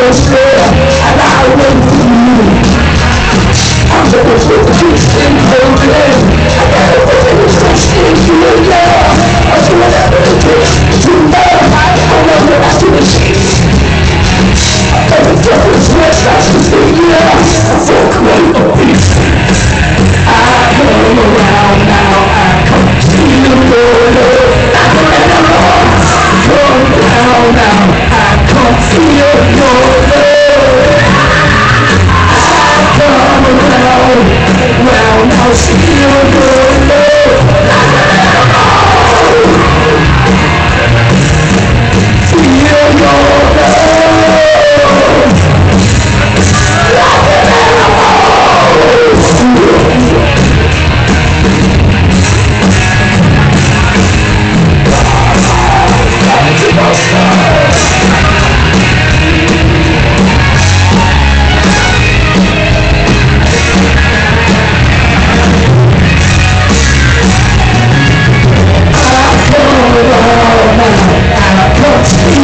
and I'm the to fix things for. I gotta fix things in you. Yeah.